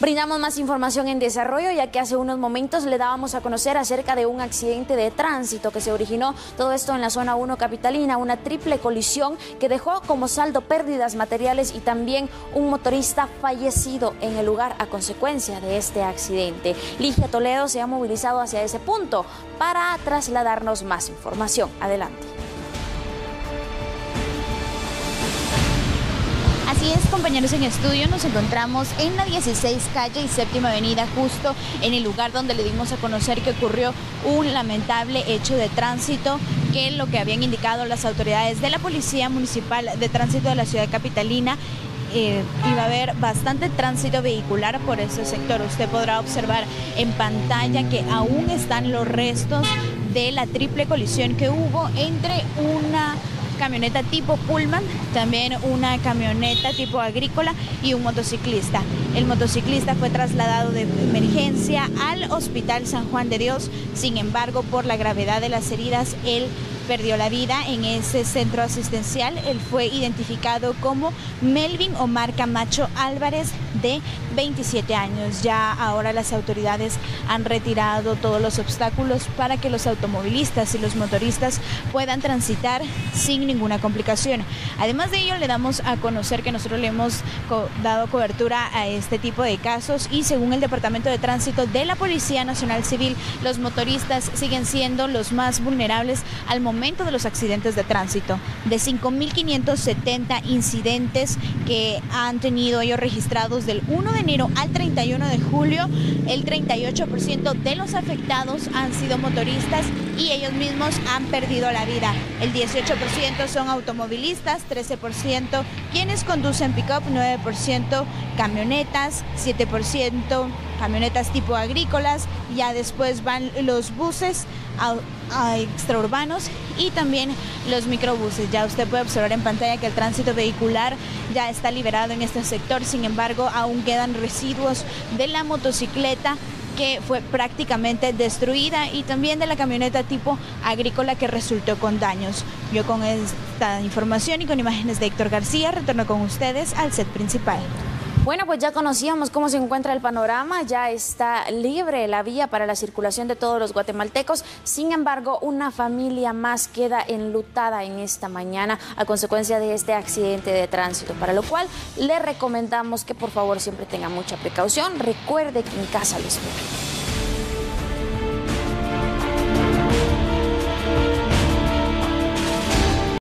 Brindamos más información en desarrollo ya que hace unos momentos le dábamos a conocer acerca de un accidente de tránsito que se originó todo esto en la zona 1 capitalina, una triple colisión que dejó como saldo pérdidas materiales y también un motorista fallecido en el lugar a consecuencia de este accidente. Ligia Toledo se ha movilizado hacia ese punto para trasladarnos más información. Adelante. Así es, compañeros en estudio, nos encontramos en la 16 calle y séptima avenida, justo en el lugar donde le dimos a conocer que ocurrió un lamentable hecho de tránsito que lo que habían indicado las autoridades de la Policía Municipal de Tránsito de la ciudad capitalina eh, iba a haber bastante tránsito vehicular por ese sector. Usted podrá observar en pantalla que aún están los restos de la triple colisión que hubo entre una camioneta tipo Pullman, también una camioneta tipo agrícola y un motociclista. El motociclista fue trasladado de emergencia al Hospital San Juan de Dios, sin embargo, por la gravedad de las heridas, él perdió la vida en ese centro asistencial. Él fue identificado como Melvin Omar Camacho Álvarez de 27 años. Ya ahora las autoridades han retirado todos los obstáculos para que los automovilistas y los motoristas puedan transitar sin ninguna complicación. Además de ello, le damos a conocer que nosotros le hemos dado cobertura a este tipo de casos y según el Departamento de Tránsito de la Policía Nacional Civil, los motoristas siguen siendo los más vulnerables al momento de los accidentes de tránsito. De 5.570 incidentes que han tenido ellos registrados del 1 de enero al 31 de julio, el 38% de los afectados han sido motoristas y ellos mismos han perdido la vida. El 18% son automovilistas, 13% quienes conducen pick-up, 9% camionetas, 7% camionetas tipo agrícolas, ya después van los buses extraurbanos y también los microbuses. Ya usted puede observar en pantalla que el tránsito vehicular ya está liberado en este sector, sin embargo aún quedan residuos de la motocicleta que fue prácticamente destruida y también de la camioneta tipo agrícola que resultó con daños. Yo con esta información y con imágenes de Héctor García retorno con ustedes al set principal. Bueno, pues ya conocíamos cómo se encuentra el panorama, ya está libre la vía para la circulación de todos los guatemaltecos. Sin embargo, una familia más queda enlutada en esta mañana a consecuencia de este accidente de tránsito, para lo cual le recomendamos que por favor siempre tenga mucha precaución. Recuerde que en casa lo espera.